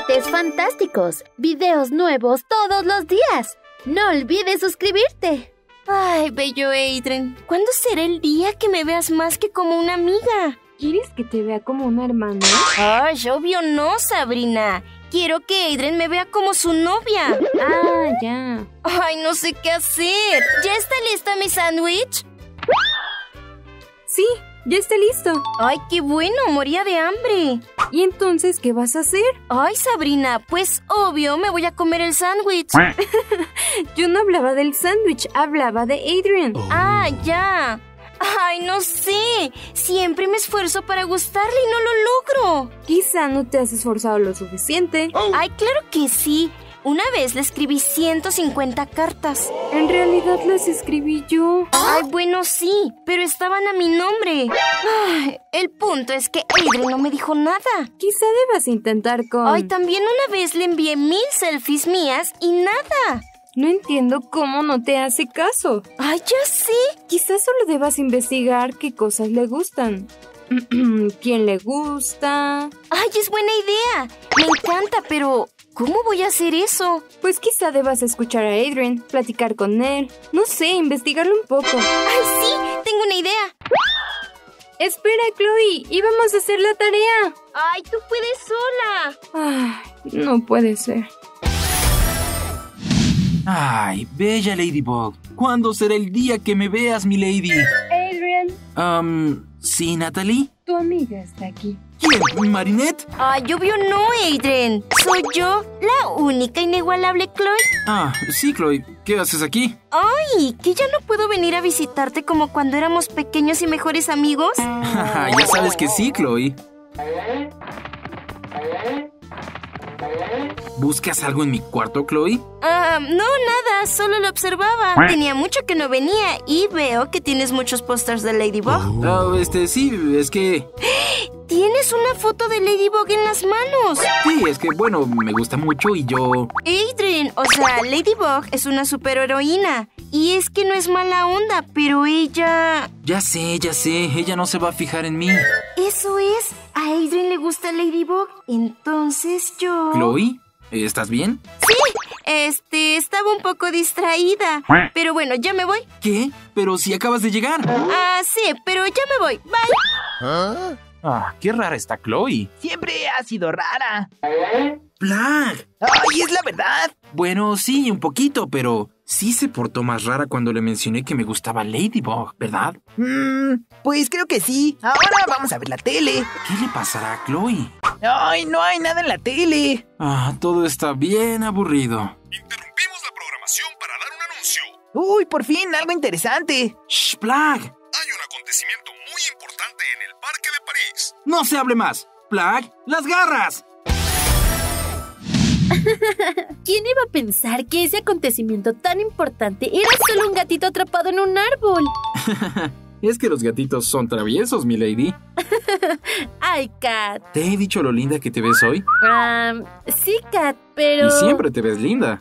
Juguetes fantásticos, videos nuevos todos los días. No olvides suscribirte. Ay, bello Adrian, ¿cuándo será el día que me veas más que como una amiga? ¿Quieres que te vea como una hermana? Ay, obvio no, Sabrina. Quiero que Adrian me vea como su novia. Ah, ya. Ay, no sé qué hacer. ¿Ya está lista mi sándwich? Sí, ya está listo. Ay, qué bueno, moría de hambre. ¿Y entonces qué vas a hacer? Ay, Sabrina, pues obvio me voy a comer el sándwich. Yo no hablaba del sándwich, hablaba de Adrian. Ah, ya. Ay, no sé. Siempre me esfuerzo para gustarle y no lo logro. Quizá no te has esforzado lo suficiente. Ay, claro que sí. Una vez le escribí 150 cartas. En realidad las escribí yo. Ay, bueno, sí, pero estaban a mi nombre. Ay, el punto es que Adrian no me dijo nada. Quizá debas intentar con... Ay, también una vez le envié mil selfies mías y nada. No entiendo cómo no te hace caso. Ay, ya sé. Quizás solo debas investigar qué cosas le gustan. ¿Quién le gusta? Ay, es buena idea. Me encanta, pero ¿cómo voy a hacer eso? Pues quizá debas escuchar a Adrian, platicar con él. No sé, investigarlo un poco. Ay, sí, tengo una idea. Espera, Chloe, íbamos a hacer la tarea. Ay, tú puedes sola. Ay, no puede ser. Ay, bella Ladybug. ¿Cuándo será el día que me veas, mi lady? Adrian, Um, ¿sí, Natalie? tu amiga está aquí. ¿Quién? ¿Marinette? Ay, obvio no, Adrian. Soy yo, la única inigualable Chloe. Ah, sí, Chloe. ¿Qué haces aquí? Ay, que ya no puedo venir a visitarte como cuando éramos pequeños y mejores amigos. ya sabes que sí, Chloe. ¿Buscas algo en mi cuarto, Chloe? Ah, no, nada, solo lo observaba. Tenía mucho que no venía y veo que tienes muchos pósters de Ladybug. Ah, este, sí, es que... Tienes una foto de Ladybug en las manos. Sí, es que, bueno, me gusta mucho y yo... Adrian, o sea, Ladybug es una superheroína. Y es que no es mala onda, pero ella... Ya sé, ya sé, ella no se va a fijar en mí. Eso es, a Adrian le gusta Ladybug. Entonces yo... Chloe, ¿estás bien? Sí, este, estaba un poco distraída. Pero bueno, ya me voy. ¿Qué? Pero si acabas de llegar. Ah, sí, pero ya me voy. Bye. Ah, qué rara está Chloe. Siempre ha sido rara. Black. ¡Ay, es la verdad! Bueno, sí, un poquito, pero sí se portó más rara cuando le mencioné que me gustaba Ladybug, ¿verdad? Mmm, pues creo que sí. Ahora vamos a ver la tele. ¿Qué le pasará a Chloe? ¡Ay, no hay nada en la tele! Ah, todo está bien aburrido. Interrumpimos la programación para dar un anuncio. ¡Uy, por fin, algo interesante! ¡Shh, Black! Hay un acontecimiento Parque de París. No se hable más. Black, las garras. ¿Quién iba a pensar que ese acontecimiento tan importante era solo un gatito atrapado en un árbol? Es que los gatitos son traviesos, mi lady. Ay, Kat. ¿Te he dicho lo linda que te ves hoy? Sí, Kat, pero... Y siempre te ves linda.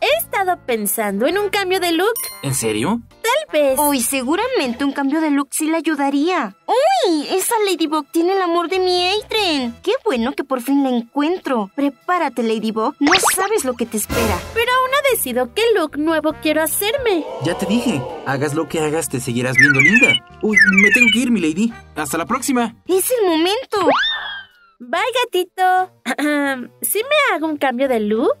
He estado pensando en un cambio de look. ¿En serio? Tal vez... Uy, seguramente un cambio de look sí le ayudaría. ¡Uy! Esa Ladybug tiene el amor de mi Adrian. Qué bueno que por fin la encuentro. Prepárate, Ladybug. No sabes lo que te espera. Pero aún no decido qué look nuevo quiero hacerme. Ya te dije, hagas lo que hagas, te seguirás viendo linda. Uy, me tengo que ir, mi lady. Hasta la próxima. Es el momento. Bye, gatito. ¿Sí me hago un cambio de look?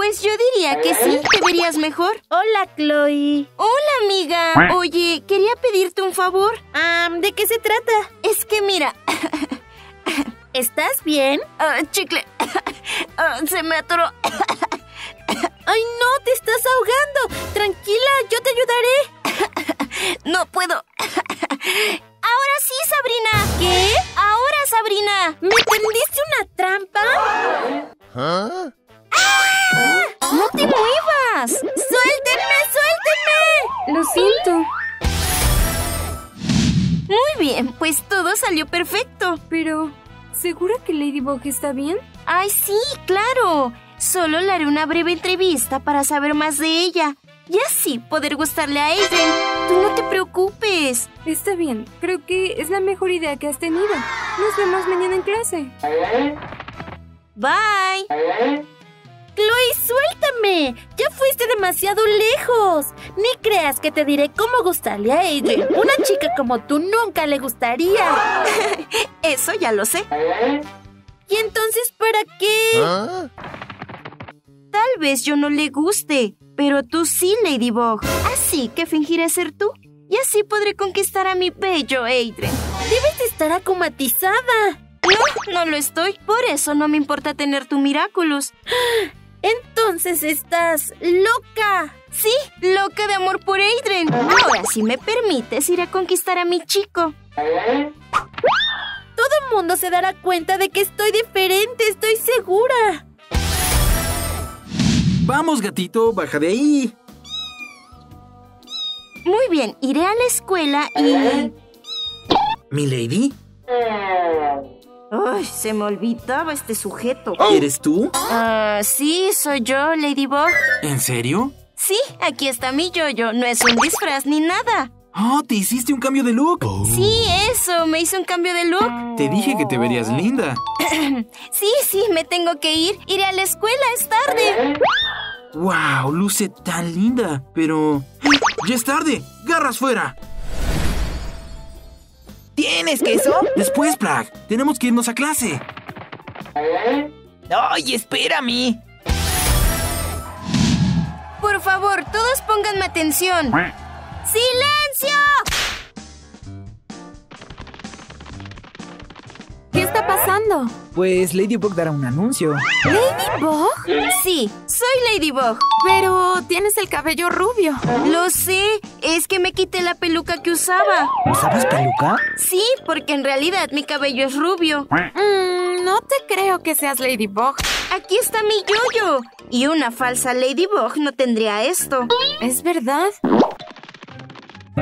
Pues yo diría que sí, te verías mejor. Hola, Chloe. Hola, amiga. Oye, quería pedirte un favor. Am, ¿De qué se trata? Es que mira, ¿Estás bien? ah, chicle, ah, se me atoró. ¡Ay, no! ¡Te estás ahogando! Tranquila, yo te ayudaré. No puedo. Ahora sí, Sabrina. ¿Qué? Ahora, Sabrina. ¿Me tendiste una trampa? No te muevas. ¡Suéltenme, suéltenme! Lo siento. Muy bien, pues todo salió perfecto. Pero, ¿segura que Ladybug está bien? Ay, sí, claro. Solo le haré una breve entrevista para saber más de ella y así poder gustarle a ella. Tú no te preocupes. Está bien, creo que es la mejor idea que has tenido. Nos vemos mañana en clase. Bye. Demasiado lejos. Ni creas que te diré cómo gustarle a Adrian. Una chica como tú nunca le gustaría. Eso ya lo sé. ¿Y entonces para qué? Tal vez yo no le guste, pero tú sí, Ladybug. Así que fingiré ser tú. Y así podré conquistar a mi bello Adrian. Debes de estar acomatizada. No, no lo estoy. Por eso no me importa tener tu Miraculous. Entonces estás loca. Sí, loca de amor por Adrian. Ahora, si me permites, iré a conquistar a mi chico. Todo el mundo se dará cuenta de que estoy diferente, estoy segura. Vamos, gatito, baja de ahí. Muy bien, iré a la escuela y... ¿Milady? Ay, se me olvidaba este sujeto. ¿Eres tú? Ah, sí, soy yo, Ladybug. ¿En serio? Sí, aquí está mi yo-yo. No es un disfraz ni nada. Oh, te hiciste un cambio de look. Sí, eso, me hice un cambio de look. Te dije que te verías linda. Sí, sí, me tengo que ir. Iré a la escuela, es tarde. ¡Wow! Luce tan linda. Pero... ¡Ya es tarde! ¡Garras fuera! ¿Tienes queso? Después, Plag. Tenemos que irnos a clase. ¡Ay, espérame! Por favor, todos pónganme atención. ¡Silencio! ¿Qué está pasando? Pues Ladybug dará un anuncio. ¿Ladybug? Sí, soy Ladybug. Pero tienes el cabello rubio. Lo sé, es que me quité la peluca que usaba. ¿Usabas peluca? Sí, porque en realidad mi cabello es rubio. Mm, no te creo que seas Ladybug. Aquí está mi yoyo. Y una falsa Ladybug no tendría esto. ¿Es verdad?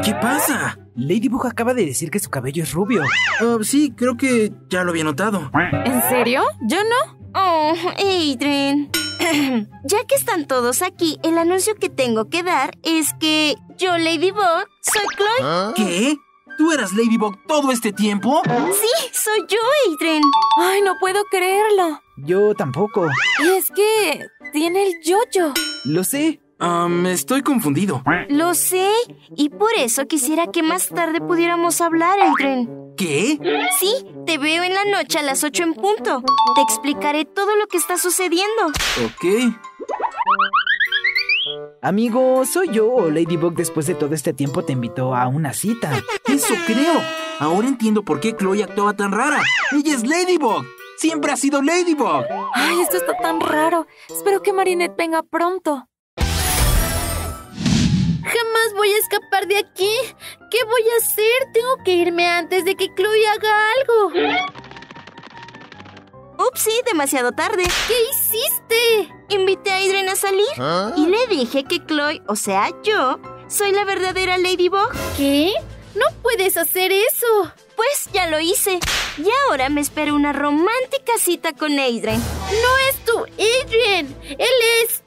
¿Qué pasa? Ladybug acaba de decir que su cabello es rubio. Ah, sí, creo que ya lo había notado. ¿En serio? Yo no. Oh, Adrian. ya que están todos aquí, el anuncio que tengo que dar es que yo, Ladybug, soy Chloe. ¿Qué? ¿Tú eras Ladybug todo este tiempo? Sí, soy yo, Adrian. Ay, no puedo creerlo. Yo tampoco. Y es que tiene el yoyo. Lo sé. Ah, me estoy confundido. Lo sé, y por eso quisiera que más tarde pudiéramos hablar, Adrian. ¿Qué? Sí, te veo en la noche a las 8 en punto. Te explicaré todo lo que está sucediendo. Ok. Amigo, soy yo o Ladybug después de todo este tiempo te invitó a una cita. Eso creo. Ahora entiendo por qué Chloe actuaba tan rara. Ella es Ladybug. Siempre ha sido Ladybug. Ay, esto está tan raro. Espero que Marinette venga pronto. Jamás voy a escapar de aquí. ¿Qué voy a hacer? Tengo que irme antes de que Chloe haga algo. Upsi, demasiado tarde. ¿Qué hiciste? Invité a Adrian a salir y le dije que Chloe, o sea, yo, soy la verdadera Ladybug. ¿Qué? No puedes hacer eso. Pues ya lo hice. Y ahora me espera una romántica cita con Adrian. No es tu Adrian. Él es...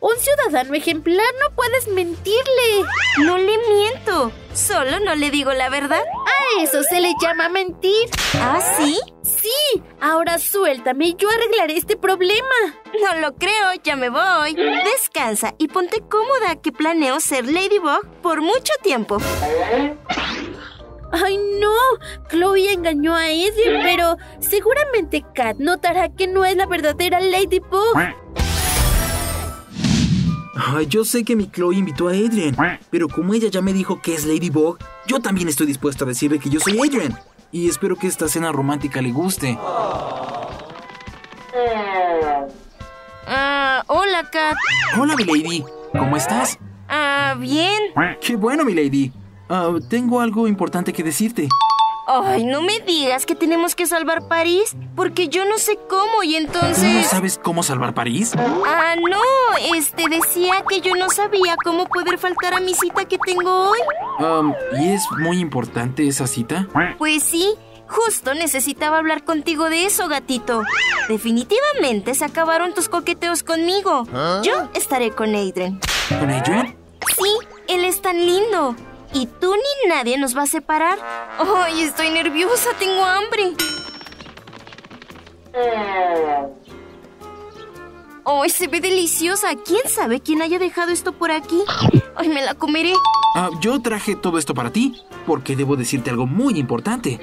un ciudadano ejemplar. No puedes mentirle. No le miento, solo no le digo la verdad. A eso se le llama mentir. ¿Ah, sí? Sí, ahora suéltame y yo arreglaré este problema. No lo creo, ya me voy. Descansa y ponte cómoda que planeo ser Ladybug por mucho tiempo. Ay, no. Chloe engañó a Adrian, pero seguramente Kat notará que no es la verdadera Ladybug. Ay, yo sé que mi Chloe invitó a Adrian, pero como ella ya me dijo que es Ladybug, yo también estoy dispuesto a decirle que yo soy Adrian. Y espero que esta cena romántica le guste. Ah, hola, Kat. Hola, mi lady. ¿Cómo estás? Ah, bien. Qué bueno, mi lady. Ah, tengo algo importante que decirte. Ay, no me digas que tenemos que salvar París, porque yo no sé cómo y ¿Tú no entonces... sabes cómo salvar París? Ah, no, este decía que yo no sabía cómo poder faltar a mi cita que tengo hoy. Um, ¿Y es muy importante esa cita? Pues sí, justo necesitaba hablar contigo de eso, gatito. Definitivamente se acabaron tus coqueteos conmigo. Yo estaré con Adrian. ¿Con Adrian? Sí, él es tan lindo. Y tú ni nadie nos va a separar. Ay, estoy nerviosa, tengo hambre. ¡Ay, se ve deliciosa! ¿Quién sabe quién haya dejado esto por aquí? ¡Ay, me la comeré! Ah, yo traje todo esto para ti, porque debo decirte algo muy importante.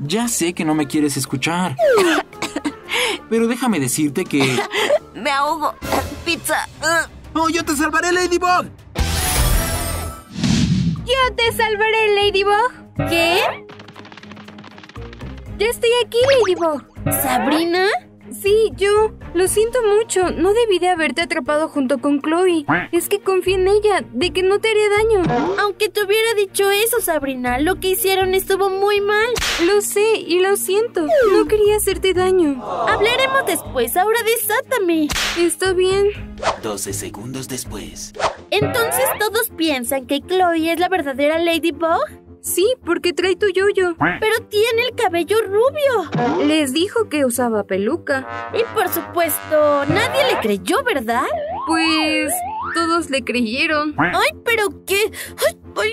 Ya sé que no me quieres escuchar. Pero déjame decirte que... ¡Me ahogo! ¡Pizza! ¡Oh, yo te salvaré, Ladybug! ¡Yo te salvaré, Ladybug! ¿Qué? ¡Ya estoy aquí, Ladybug! ¿Sabrina? Sí, yo. Lo siento mucho. No debí de haberte atrapado junto con Chloe. Es que confío en ella, de que no te haré daño. Aunque te hubiera dicho eso, Sabrina, lo que hicieron estuvo muy mal. Lo sé y lo siento. No quería hacerte daño. Hablaremos después, ahora desátame. Está bien. 12 segundos después. Entonces todos piensan que Chloe es la verdadera Ladybug, Sí, porque trae tu yoyo. pero tiene el cabello rubio. Les dijo que usaba peluca. Y por supuesto, nadie le creyó, ¿verdad? Pues todos le creyeron. Ay, pero qué. Ay, ay,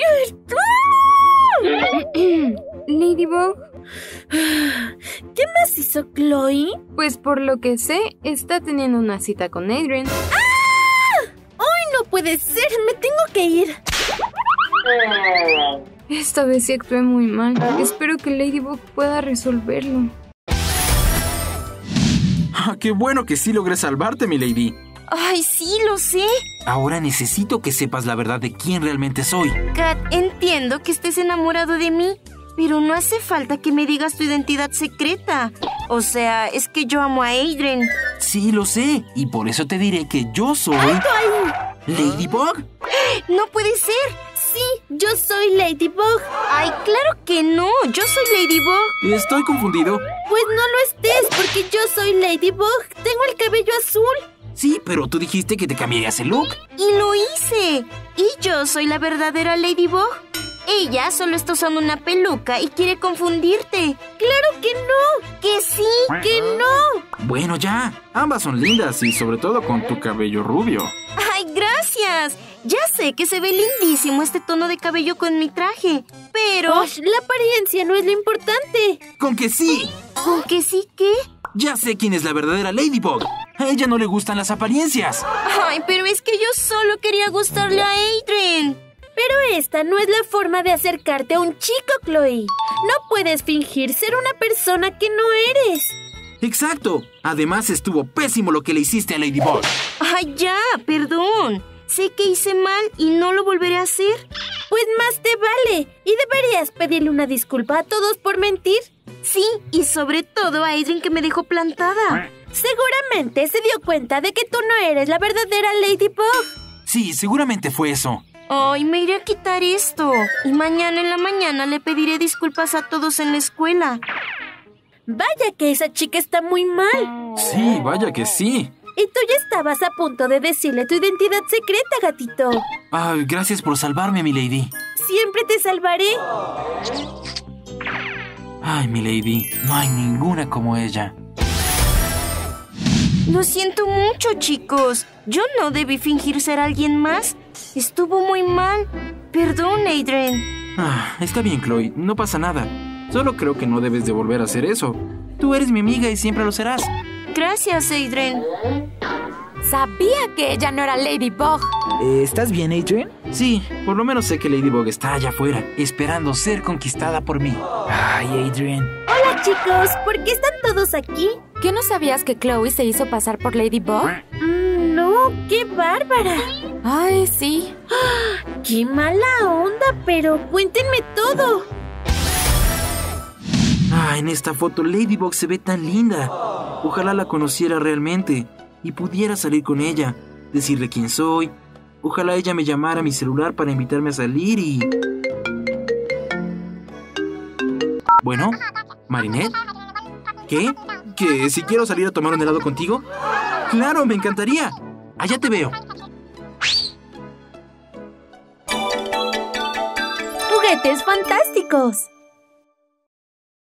ay. Ladybug, ¿Qué más hizo Chloe? pues por lo que sé, está teniendo una cita con Adrian. ¡Ay, no puede ser! Me tengo que ir. Esta vez sí actué muy mal. Espero que Ladybug pueda resolverlo. Ah, ¡Qué bueno que sí logré salvarte, mi lady! ¡Ay, sí, lo sé! Ahora necesito que sepas la verdad de quién realmente soy. Kat, entiendo que estés enamorado de mí, pero no hace falta que me digas tu identidad secreta. O sea, es que yo amo a Adrian. Sí, lo sé, y por eso te diré que yo soy... ¿Ladybug? ¡No puede ser! Sí, yo soy Ladybug. ¡Ay, claro que no! ¡Yo soy Ladybug! Estoy confundido. Pues no lo estés, porque yo soy Ladybug. Tengo el cabello azul. Sí, pero tú dijiste que te cambiarías el look. ¡Y lo hice! ¿Y yo soy la verdadera Ladybug? Ella solo está usando una peluca y quiere confundirte. ¡Claro que no! ¡Que sí! ¡Que no! Bueno, ya. Ambas son lindas y sobre todo con tu cabello rubio. ¡Ay, gracias! Ya sé que se ve lindísimo este tono de cabello con mi traje, pero... Osh, la apariencia no es lo importante. ¡Con que sí! ¿Con que sí qué? Ya sé quién es la verdadera Ladybug. A ella no le gustan las apariencias. Ay, pero es que yo solo quería gustarle a Adrian. Pero esta no es la forma de acercarte a un chico, Chloe. No puedes fingir ser una persona que no eres. Exacto. Además estuvo pésimo lo que le hiciste a Ladybug. Ay, ya, perdón. Sé que hice mal y no lo volveré a hacer. Pues más te vale. Y deberías pedirle una disculpa a todos por mentir. Sí, y sobre todo a Adrian que me dejó plantada. Seguramente se dio cuenta de que tú no eres la verdadera Ladybug. Sí, seguramente fue eso. Ay, me iré a quitar esto. Y mañana en la mañana le pediré disculpas a todos en la escuela. Vaya que esa chica está muy mal. Sí, vaya que sí. Y tú ya estabas a punto de decirle tu identidad secreta, gatito. Ay, gracias por salvarme, mi lady. Siempre te salvaré. Ay, mi lady, no hay ninguna como ella. Lo siento mucho, chicos. Yo no debí fingir ser alguien más. Estuvo muy mal. Perdón, Adrian. Ah, está bien, Chloe, no pasa nada. Solo creo que no debes de volver a hacer eso. Tú eres mi amiga y siempre lo serás. Gracias, Adrian. Sabía que ella no era Ladybug. Eh, ¿Estás bien, Adrian? Sí, por lo menos sé que Ladybug está allá afuera, esperando ser conquistada por mí. Ay, Adrian. Hola, chicos. ¿Por qué están todos aquí? ¿Qué no sabías que Chloe se hizo pasar por Ladybug? Qué bárbara. Ay, sí. Qué mala onda, pero cuéntenme todo. Ah, en esta foto Ladybug se ve tan linda. Ojalá la conociera realmente y pudiera salir con ella, decirle quién soy. Ojalá ella me llamara a mi celular para invitarme a salir y... Bueno, Marinette. ¿Qué? ¿Que si quiero salir a tomar un helado contigo? Claro, me encantaría. Allá te veo. Juguetes fantásticos.